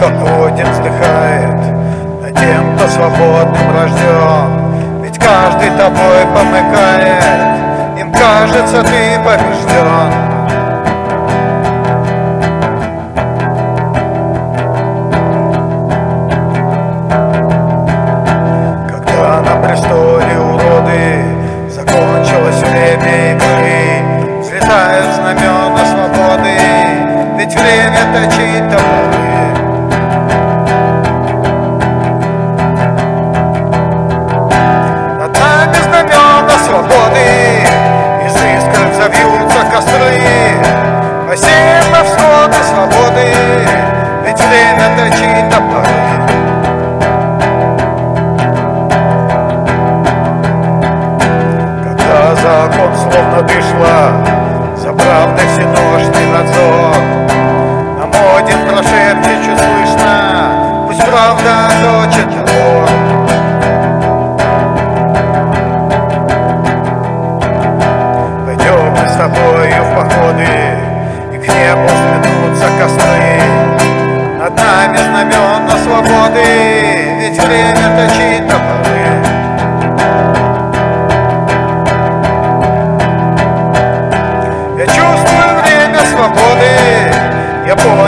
как Один вздыхает над тем, кто свободным рожден Ведь каждый тобой помыкает. Им кажется, ты побежден За правдой всеношный надзор. Нам один прошепчет чуть слышно. Пусть правда точит опор Пойдем мы с тобою в походы И к небу сметнутся boy.